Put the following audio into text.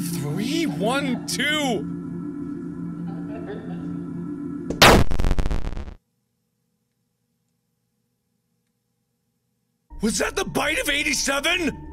Three, one, two. Was that the bite of 87?